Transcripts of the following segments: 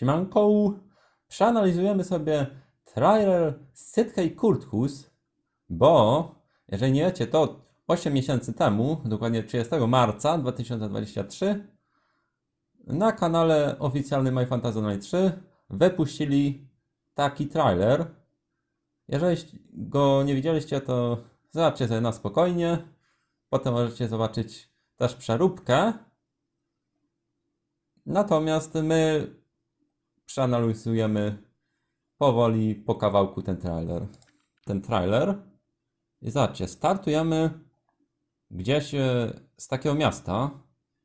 Siemanko, przeanalizujemy sobie trailer Sytkę i Kurthus, bo jeżeli nie wiecie, to 8 miesięcy temu, dokładnie 30 marca 2023, na kanale oficjalnym My Fantasy Online 3 wypuścili taki trailer. Jeżeli go nie widzieliście, to zobaczcie sobie na spokojnie. Potem możecie zobaczyć też przeróbkę. Natomiast my przeanalizujemy powoli po kawałku ten trailer. Ten trailer. I zobaczcie, startujemy gdzieś e, z takiego miasta.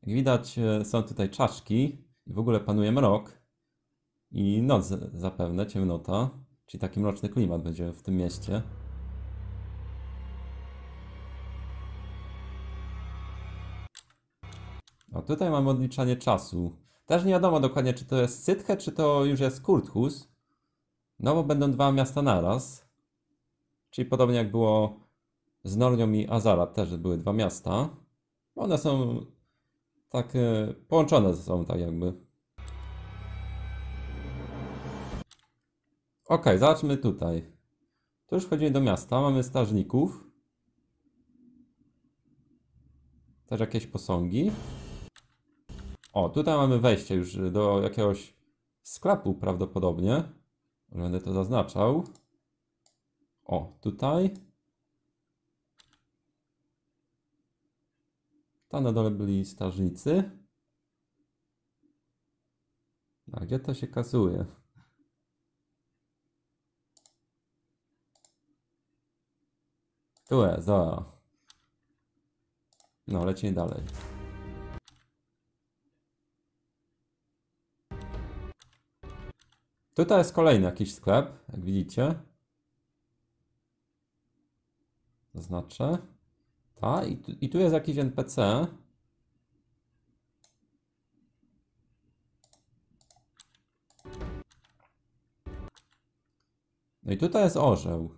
Jak widać, e, są tutaj czaszki i w ogóle panuje mrok. I noc zapewne, ciemnota. Czyli taki mroczny klimat będzie w tym mieście. A tutaj mamy odliczanie czasu. Też nie wiadomo dokładnie, czy to jest Sythe, czy to już jest Kurthus. No bo będą dwa miasta naraz. Czyli podobnie jak było z Nornią i Azarat, też były dwa miasta. One są tak e, połączone ze sobą, tak jakby. Ok, zobaczmy tutaj. Tu już wchodzimy do miasta, mamy strażników. Też jakieś posągi. O, tutaj mamy wejście już do jakiegoś sklepu prawdopodobnie. Będę to zaznaczał. O, tutaj. Tam na dole byli strażnicy. A gdzie to się kasuje? Tu jest, dobra. No, lecimy dalej. Tutaj jest kolejny jakiś sklep, jak widzicie. Zaznaczę. Ta, i tu, i tu jest jakiś NPC. No i tutaj jest orzeł.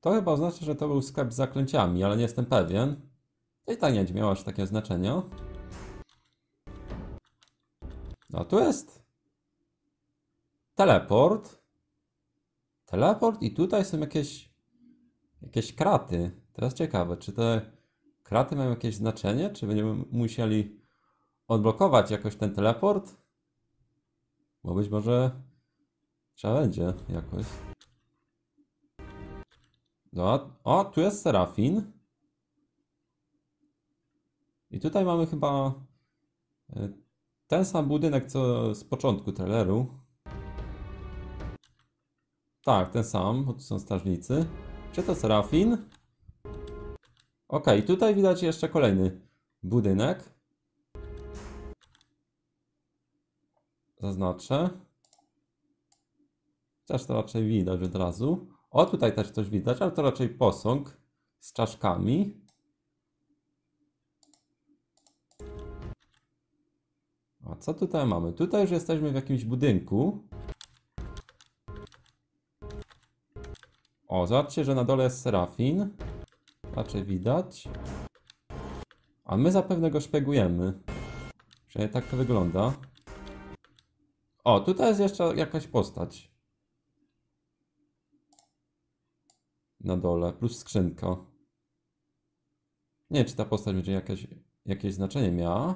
To chyba oznacza, że to był sklep z zaklęciami, ale nie jestem pewien. I tak nie będzie miało aż takie znaczenie. No tu jest teleport. Teleport i tutaj są jakieś jakieś kraty. Teraz ciekawe, czy te kraty mają jakieś znaczenie? Czy będziemy musieli odblokować jakoś ten teleport? Bo być może trzeba będzie jakoś. No, o, tu jest Serafin. I tutaj mamy chyba y, ten sam budynek co z początku traileru. Tak, ten sam, bo tu są strażnicy. Czy to Serafin? Ok, tutaj widać jeszcze kolejny budynek. Zaznaczę. Chociaż to raczej widać od razu. O, tutaj też coś widać, ale to raczej posąg z czaszkami. A co tutaj mamy? Tutaj już jesteśmy w jakimś budynku. O, zobaczcie, że na dole jest Serafin. Raczej widać. A my zapewne go szpiegujemy. Przynajmniej tak to wygląda. O, tutaj jest jeszcze jakaś postać. Na dole, plus skrzynka. Nie wiem, czy ta postać będzie jakieś, jakieś znaczenie miała.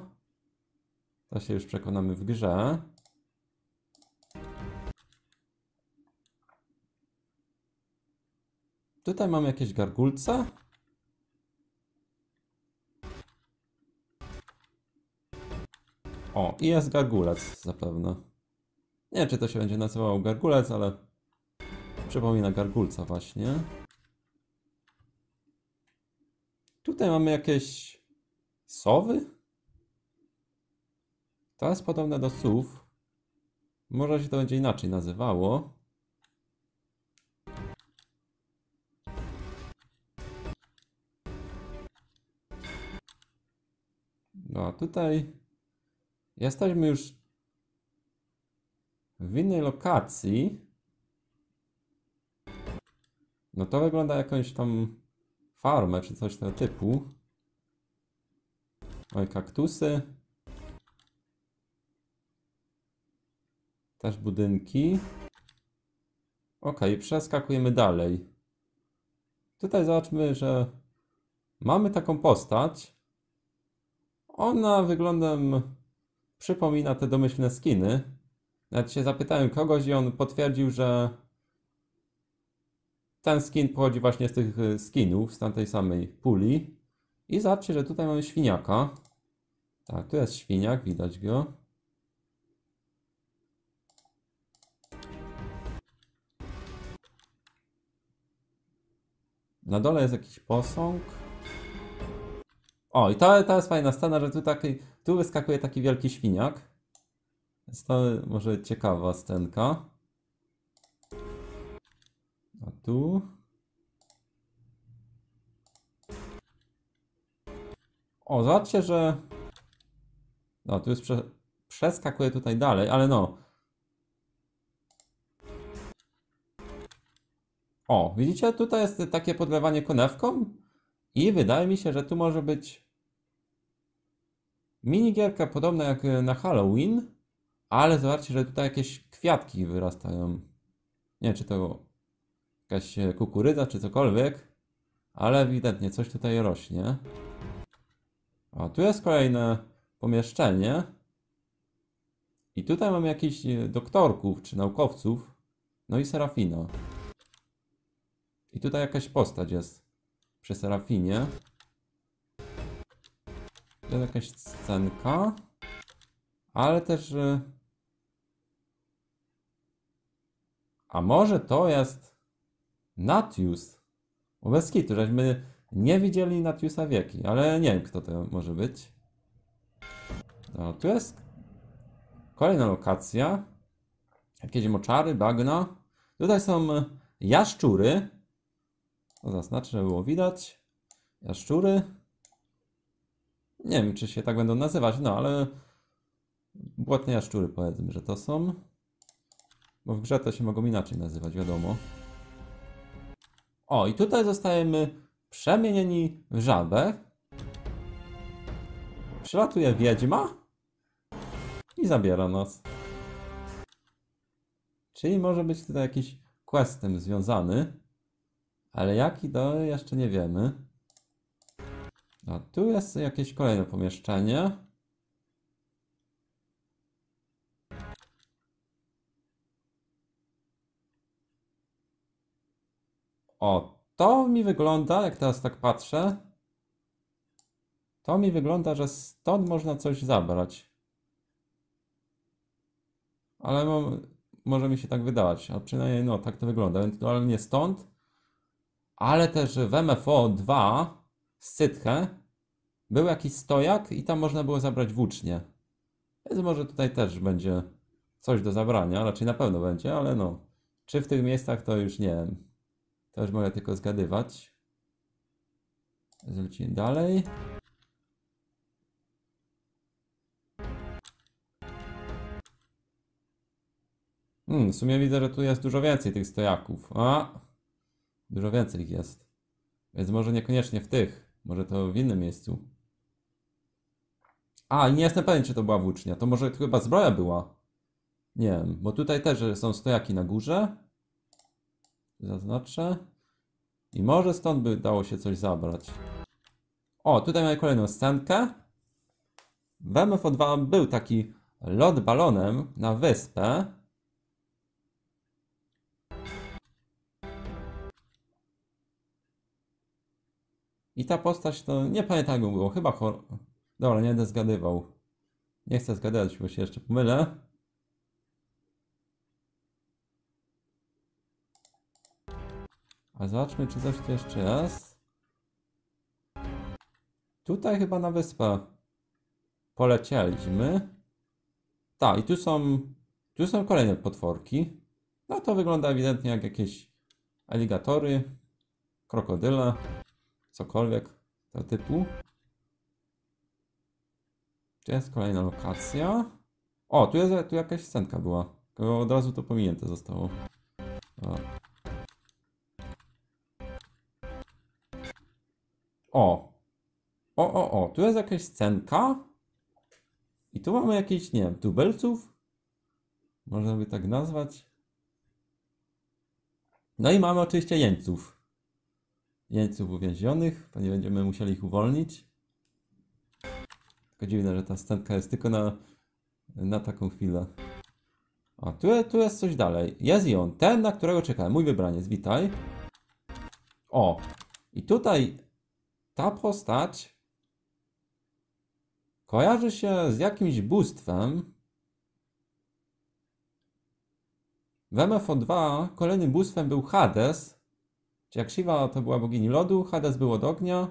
To się już przekonamy w grze. Tutaj mamy jakieś gargulce. O, i jest gargulec zapewne. Nie wiem, czy to się będzie nazywało gargulec, ale przypomina gargulca właśnie. Tutaj mamy jakieś sowy. To jest podobne do słów. Może się to będzie inaczej nazywało. No a tutaj jesteśmy już w innej lokacji. No to wygląda jakąś tam farmę czy coś tego typu. Oj, kaktusy. Też budynki. Ok, przeskakujemy dalej. Tutaj zobaczmy, że mamy taką postać. Ona wyglądem przypomina te domyślne skiny. Nawet się zapytałem kogoś i on potwierdził, że ten skin pochodzi właśnie z tych y, skinów, z tamtej samej puli. I zobaczcie, że tutaj mamy świniaka. Tak, tu jest świniak, widać go. Na dole jest jakiś posąg. O, i to, to jest fajna scena, że tu, taki, tu wyskakuje taki wielki świniak. Jest to może ciekawa scenka. A tu. O, zobaczcie, że. No, tu jest. Prze... Przeskakuje tutaj dalej, ale no. O, widzicie? Tutaj jest takie podlewanie konewką. I wydaje mi się, że tu może być minigierka podobna jak na Halloween, ale zobaczcie, że tutaj jakieś kwiatki wyrastają. Nie wiem, czy to jakaś kukurydza, czy cokolwiek, ale ewidentnie coś tutaj rośnie. A tu jest kolejne pomieszczenie. I tutaj mam jakichś doktorków, czy naukowców. No i Serafina. I tutaj jakaś postać jest przy Serafinie. To jest jakaś scenka. Ale też... y, A może to jest Natius? Bo bez kitu, żeśmy nie widzieli Natiusa wieki, ale nie wiem kto to może być. No, tu jest kolejna lokacja. Jakieś moczary, bagna. Tutaj są y, jaszczury. To zaznaczę, żeby było widać. Jaszczury. Nie wiem, czy się tak będą nazywać, no ale błotne jaszczury powiedzmy, że to są. Bo w grze to się mogą inaczej nazywać, wiadomo. O, i tutaj zostajemy przemienieni w żabę. Przylatuje wiedźma i zabiera nas. Czyli może być tutaj jakiś questem związany. Ale jaki to jeszcze nie wiemy. A tu jest jakieś kolejne pomieszczenie. O, to mi wygląda, jak teraz tak patrzę, to mi wygląda, że stąd można coś zabrać. Ale mo- może mi się tak wydawać, a przynajmniej no, tak to wygląda. Ewentualnie stąd, ale też w MFO 2 z Sytchę był jakiś stojak i tam można było zabrać włócznie. Więc może tutaj też będzie coś do zabrania, raczej na pewno będzie, ale no, czy w tych miejscach to już nie wiem. To już mogę tylko zgadywać. Zlecimy dalej. Hmm, w sumie widzę, że tu jest dużo więcej tych stojaków. A, dużo więcej ich jest. Więc może niekoniecznie w tych. Może to w innym miejscu. A, nie jestem pewien, czy to była włócznia. To może to chyba zbroja była. Nie wiem, bo tutaj też są stojaki na górze. Zaznaczę. I może stąd by dało się coś zabrać. O, tutaj mamy kolejną scenkę. W MFO 2 był taki lot balonem na wyspę. I ta postać to nie pamiętam jak było, chyba chor... Dobra, nie będę zgadywał. Nie chcę zgadywać, bo się jeszcze pomylę. A zobaczmy, czy coś tu jeszcze jest. Tutaj chyba na wyspę polecieliśmy. Tak, i tu są, tu są kolejne potworki. No to wygląda ewidentnie jak jakieś aligatory, krokodyle, cokolwiek tego typu. Tu jest kolejna lokacja. O, tu jest tu jakaś scenka była. Od razu to pominięte zostało. O. O. O, o, o. Tu jest jakaś scenka. I tu mamy jakieś, nie wiem, tubelców? Można by tak nazwać. No i mamy oczywiście jeńców. Jeńców uwięzionych. Pewnie będziemy musieli ich uwolnić. Tylko dziwne, że ta scenka jest tylko na, na taką chwilę. A tu, tu jest coś dalej. Jest i on. Ten, na którego czekałem. Mój wybraniec. Witaj. O. I tutaj ta postać kojarzy się z jakimś bóstwem. W MFO2 kolejnym bóstwem był Hades. Czy jak Shiva to była bogini lodu, Hades był od ognia,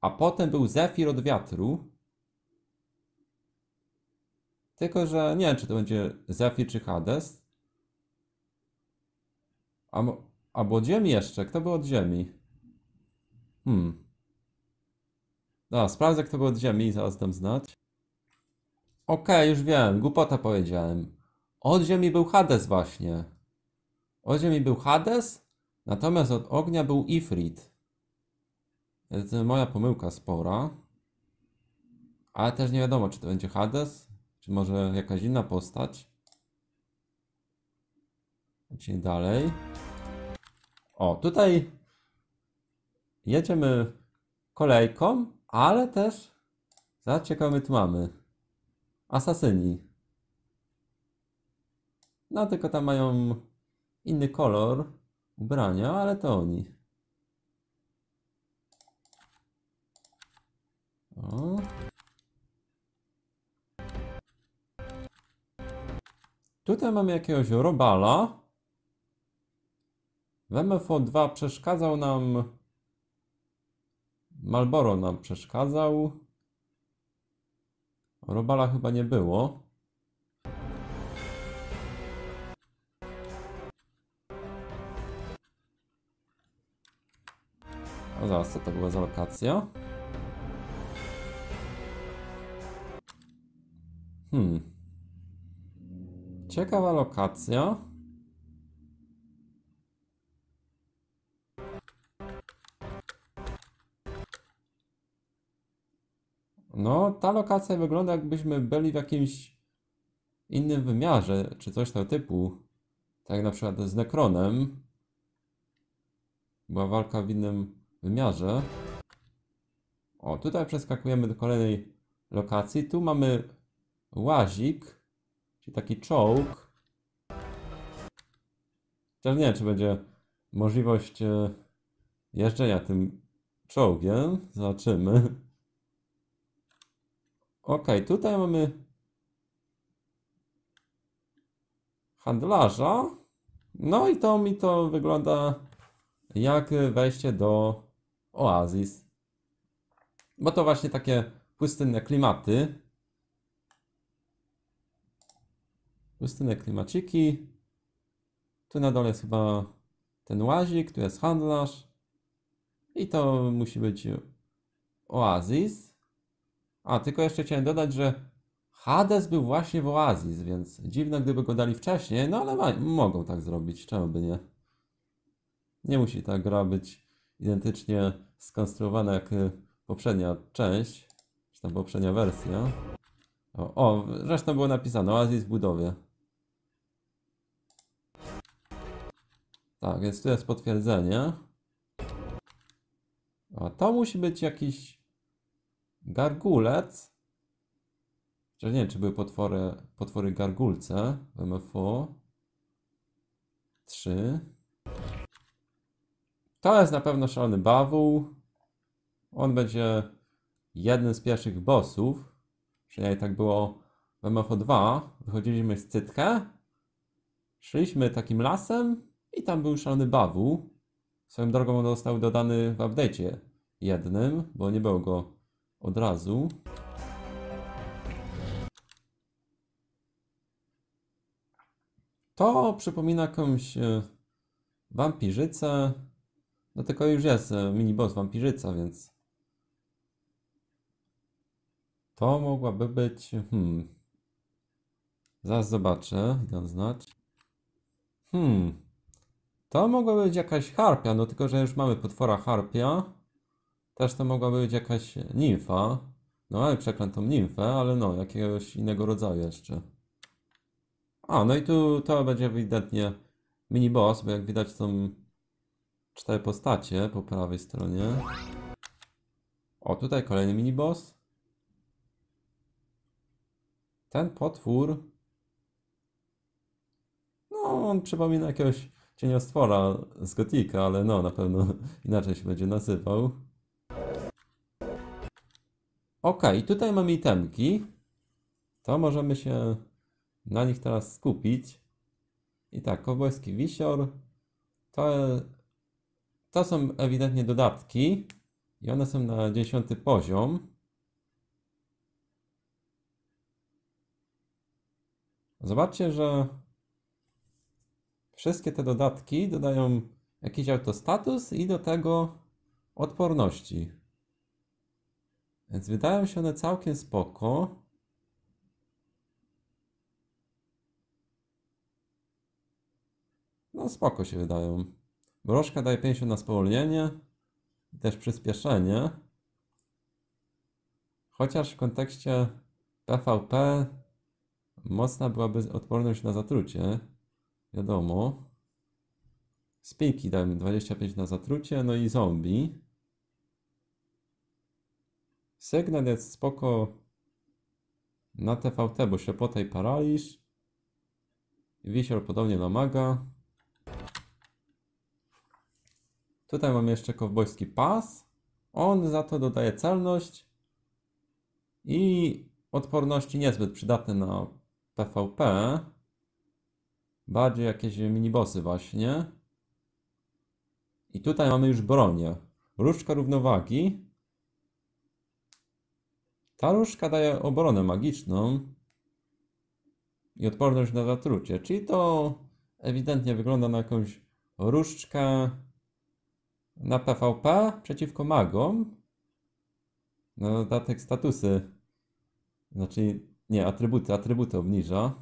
a potem był Zefir od wiatru. Tylko, że nie wiem, czy to będzie Zefir czy Hades. A, albo od ziemi jeszcze. Kto był od ziemi? Hmm. No, sprawdzę, kto był od ziemi i zaraz dam znać. Okej, już wiem, głupota powiedziałem. Od ziemi był Hades właśnie. Od ziemi był Hades, natomiast od ognia był Ifrit. Moja pomyłka spora. Ale też nie wiadomo, czy to będzie Hades, czy może jakaś inna postać. Lecimy dalej. O, tutaj jedziemy kolejką, ale też kogo my tu mamy. Asasyni. No, tylko tam mają inny kolor ubrania, ale to oni. O. Tutaj mamy jakiegoś robala. W MFO2 przeszkadzał nam. Malboro nam przeszkadzał. Robala chyba nie było. A zaraz, co to była za lokacja? Hmm. Ciekawa lokacja. No, ta lokacja wygląda jakbyśmy byli w jakimś innym wymiarze, czy coś tego typu. Tak jak na przykład z Necronem. Była walka w innym wymiarze. O, tutaj przeskakujemy do kolejnej lokacji. Tu mamy łazik, czyli taki czołg. Też nie wiem, czy będzie możliwość e, jeżdżenia tym czołgiem. Zobaczymy. Ok, tutaj mamy handlarza. No i to mi to wygląda jak wejście do oazis. Bo to właśnie takie pustynne klimaty. Pustynne klimaciki. Tu na dole jest chyba ten łazik, tu jest handlarz. I to musi być oazis. A, tylko jeszcze chciałem dodać, że Hades był właśnie w oazis, więc dziwne gdyby go dali wcześniej, no ale mogą tak zrobić, czemu by nie? Nie musi ta gra być identycznie skonstruowana jak y, poprzednia część, czy tam poprzednia wersja. O, o zresztą było napisane Oasis w budowie. Tak, więc tu jest potwierdzenie. A to musi być jakiś gargulec. Chociaż nie wiem, czy były potwory, potwory gargulce w MFO. 3. To jest na pewno szalony bawół. On będzie jednym z pierwszych bossów. Przynajmniej tak było w MFO 2. Wychodziliśmy z Cytkę. Szliśmy takim lasem i tam był szalony bawół. Swoją drogą on został dodany w update'cie jednym, bo nie było go od razu. To przypomina jakąś e, wampirzycę. No tylko już jest e, mini-boss wampirzyca, więc to mogłaby być... Hmm. Zaraz zobaczę, idę znać. Hmm. To mogła być jakaś harpia, no tylko że już mamy potwora harpia. Też to mogła być jakaś nimfa. No ale przeklętą nimfę, ale no, jakiegoś innego rodzaju jeszcze. A, no i tu to będzie ewidentnie mini boss, bo jak widać są cztery postacie po prawej stronie. O, tutaj kolejny mini boss. Ten potwór. No, on przypomina jakiegoś cieniostwora z Gotika, ale no, na pewno inaczej się będzie nazywał. Ok, tutaj mamy itemki. To możemy się na nich teraz skupić. I tak, kowbojski wisior. To, to są ewidentnie dodatki. I one są na 10 poziom. Zobaczcie, że wszystkie te dodatki dodają jakiś autostatus i do tego odporności. Więc wydają się one całkiem spoko. No spoko się wydają. Broszka daje 50 na spowolnienie. i Też przyspieszenie. Chociaż w kontekście PvP mocna byłaby odporność na zatrucie. Wiadomo. Spinki dają 25 na zatrucie, no i zombie. Sygnał jest spoko na TVT, bo ślepota i paraliż. Wisior podobnie na Tutaj mamy jeszcze kowbojski pas. On za to dodaje celność i odporności niezbyt przydatne na PvP. Bardziej jakieś minibossy właśnie. I tutaj mamy już bronię. Różdżka równowagi. Ta różdżka daje obronę magiczną i odporność na zatrucie, czyli to ewidentnie wygląda na jakąś różdżkę na PvP przeciwko magom. Na dodatek statusy, znaczy nie, atrybuty, atrybuty obniża,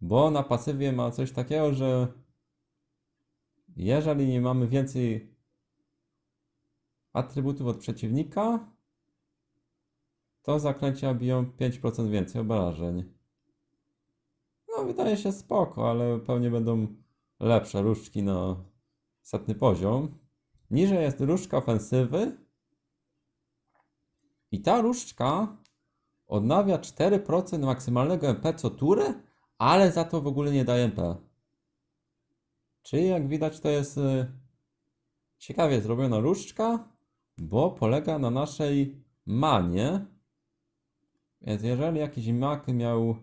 bo na pasywie ma coś takiego, że jeżeli nie mamy więcej atrybutów od przeciwnika, to zaklęcia biją 5% więcej obrażeń. No, wydaje się spoko, ale pewnie będą lepsze różdżki na setny poziom. Niżej jest różdżka ofensywy. I ta różdżka odnawia 4% maksymalnego MP co turę, ale za to w ogóle nie daje MP. Czyli jak widać to jest y, ciekawie zrobiona różdżka, bo polega na naszej manie. Więc jeżeli jakiś mak miał,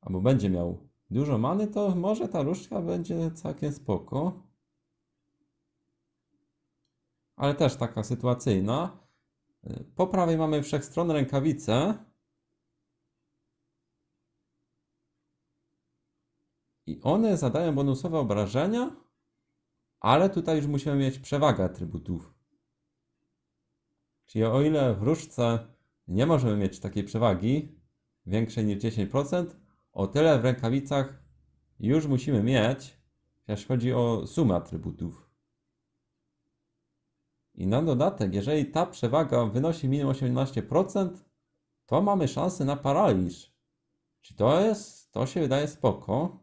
albo będzie miał dużo many, to może ta różdżka będzie całkiem spoko. Ale też taka sytuacyjna. Po prawej mamy wszechstronne rękawice. I one zadają bonusowe obrażenia, ale tutaj już musimy mieć przewagę atrybutów. Czyli o ile w różdżce nie możemy mieć takiej przewagi większej niż 10%, o tyle w rękawicach już musimy mieć, jeśli chodzi o sumę atrybutów. I na dodatek, jeżeli ta przewaga wynosi minimum 18%, to mamy szansę na paraliż. Czy to jest, to się wydaje spoko.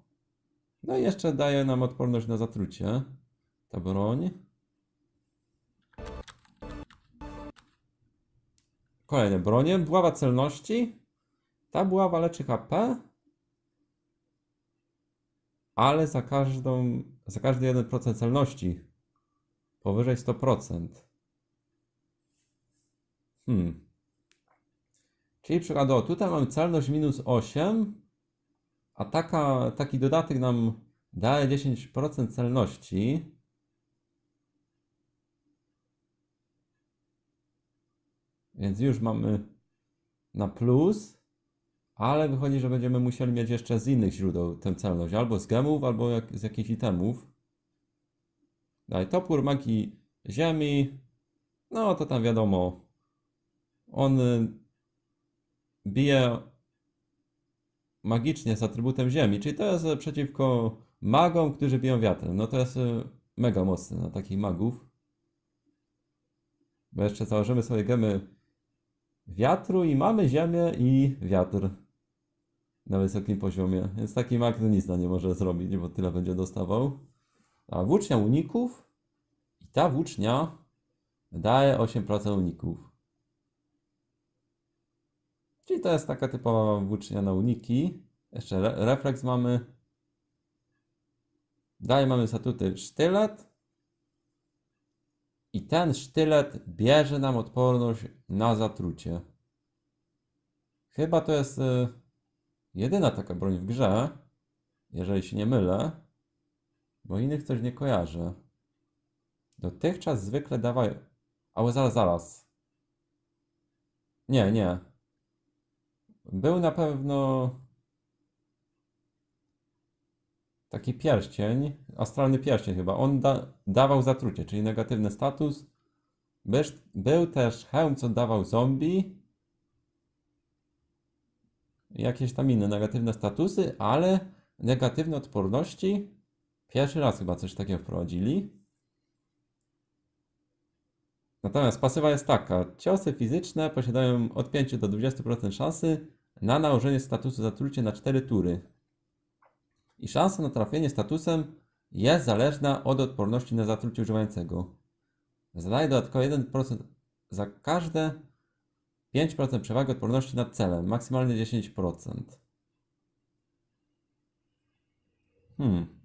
No i jeszcze daje nam odporność na zatrucie. Ta broń. Kolejne bronie. Buława celności. Ta buława leczy HP. Ale za każdą, za każdy 1% celności. Powyżej 100%. Hmm. Czyli przykładowo tutaj mamy celność minus 8, a taka, taki dodatek nam daje 10% celności. Więc już mamy na plus, ale wychodzi, że będziemy musieli mieć jeszcze z innych źródeł tę celność, albo z gemów, albo jak, z jakichś itemów. Dalej, topór magii ziemi, no to tam wiadomo, on y, bije magicznie z atrybutem ziemi, czyli to jest y, przeciwko magom, którzy biją wiatrem. No to jest y, mega mocny na takich magów. Bo jeszcze założymy sobie gemy wiatru i mamy ziemię i wiatr. na wysokim poziomie. Więc taki mag nic nie może zrobić, bo tyle będzie dostawał. A włócznia uników i ta włócznia daje 8% uników. Czyli to jest taka typowa włócznia na uniki. Jeszcze re refleks mamy. Dalej mamy statuty sztylet. I ten sztylet bierze nam odporność na zatrucie. Chyba to jest y, jedyna taka broń w grze, jeżeli się nie mylę, bo innych coś nie kojarzę. Dotychczas zwykle dawaj. Ale zaraz, zaraz. Nie, nie. Był na pewno taki pierścień, astralny pierścień chyba. On da, dawał zatrucie, czyli negatywny status. Byż, był też hełm, co dawał zombie. Jakieś tam inne negatywne statusy, ale negatywne odporności. Pierwszy raz chyba coś takiego wprowadzili. Natomiast pasywa jest taka. Ciosy fizyczne posiadają od 5 do 20% szansy na nałożenie statusu zatrucie na 4 tury. I szansa na trafienie statusem jest zależna od odporności na zatrucie używającego. Zadaje dodatkowo 1% za każde 5% przewagi odporności nad celem, maksymalnie 10%. Hmm.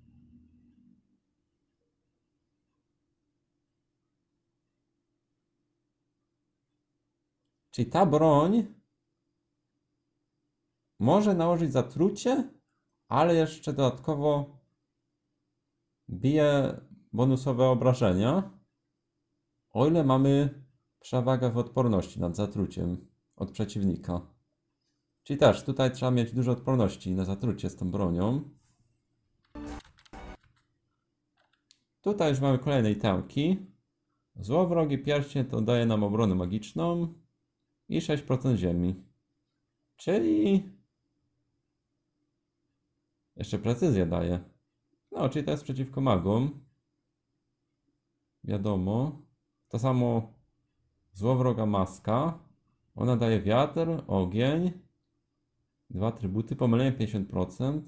Czyli ta broń może nałożyć zatrucie, ale jeszcze dodatkowo bije bonusowe obrażenia, o ile mamy przewagę w odporności nad zatruciem od przeciwnika. Czyli też tutaj trzeba mieć dużo odporności na zatrucie z tą bronią. Tutaj już mamy kolejne itemki. Złowrogi pierścień to daje nam obronę magiczną i 6% ziemi. Czyli jeszcze precyzję daje. No, czyli to jest przeciwko magom. Wiadomo. To samo złowroga maska. Ona daje wiatr, ogień. Dwa trybuty, pomylenie 50%.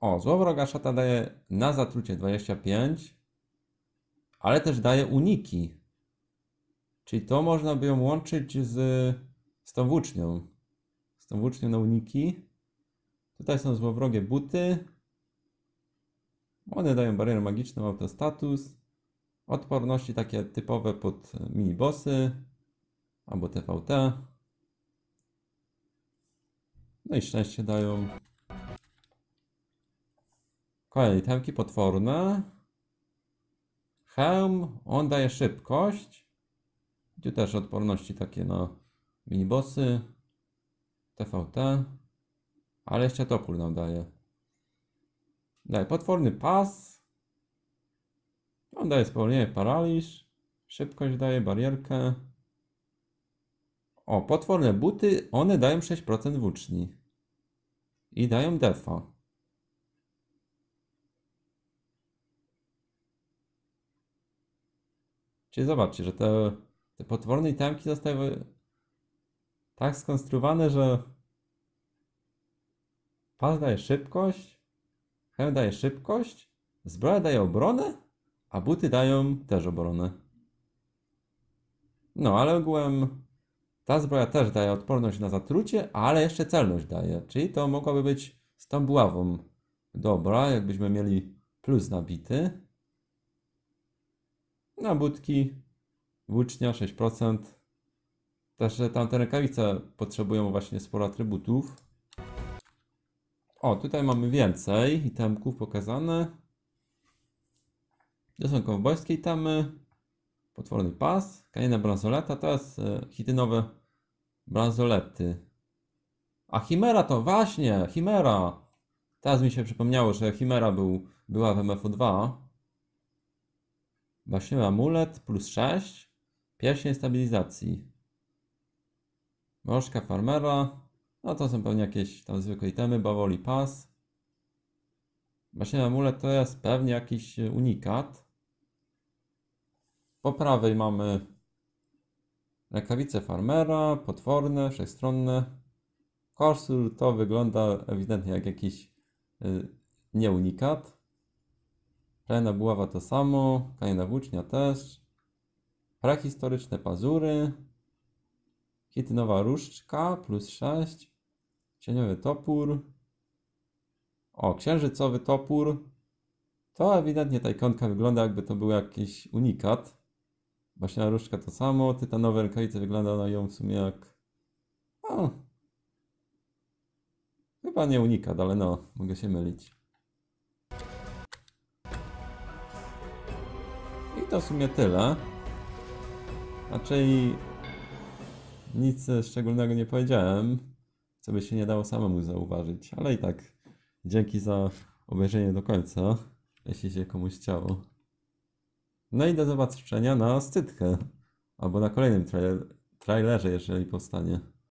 O, złowroga szata daje na zatrucie 25, ale też daje uniki. Czyli to można by ją łączyć z, z tą włócznią. Z tą włócznią na uniki. Tutaj są złowrogie buty. One dają barierę magiczną, autostatus. Odporności takie typowe pod minibossy albo TVT. No i szczęście dają. Kolejne itemki potworne. Hełm, on daje szybkość. Tu też odporności takie na minibossy. TVT. Ale jeszcze topór nam daje. Daje potworny pas. On daje spowolnienie, paraliż. Szybkość daje, barierkę. O, potworne buty, one dają 6% włóczni. I dają defa. Czyli zobaczcie, że te, te potworne itemki zostały tak skonstruowane, że pas daje szybkość, hełm daje szybkość, zbroja daje obronę, a buty dają też obronę. No, ale ogółem ta zbroja też daje odporność na zatrucie, ale jeszcze celność daje. Czyli to mogłaby być z tą buławą dobra, jakbyśmy mieli plus nabity. Na budki włócznia 6%. Też tamte rękawice potrzebują właśnie sporo atrybutów. O, tutaj mamy więcej itemków pokazane. To są kowbojskie itemy. Potworny pas, kaniena bransoleta, to jest e, hitynowe bransolety. A Chimera to właśnie, Chimera. Teraz mi się przypomniało, że Chimera był, była w MFO2. Właśnie amulet plus 6. Pierścień stabilizacji. Mążka farmera. No to są pewnie jakieś tam zwykłe itemy. Bawoli pas. Właśnie amulet to jest pewnie jakiś unikat. Po prawej mamy rękawice farmera, potworne, wszechstronne. Korsur to wygląda ewidentnie jak jakiś y, nieunikat. Krajna buława to samo, krajna włócznia też. Prehistoryczne pazury. Hitynowa różdżka plus 6. Cieniowy topór. O, księżycowy topór. To ewidentnie ta ikonka wygląda jakby to był jakiś unikat. Właśnie różdżka to samo. Tytanowe rękawice wygląda na ją w sumie jak... O, chyba nie unikat, ale no, mogę się mylić. I to w sumie tyle. Raczej nic szczególnego nie powiedziałem, co by się nie dało samemu zauważyć, ale i tak dzięki za obejrzenie do końca, jeśli się komuś chciało. No i do zobaczenia na scytkę, albo na kolejnym trailer, trailerze, jeżeli powstanie.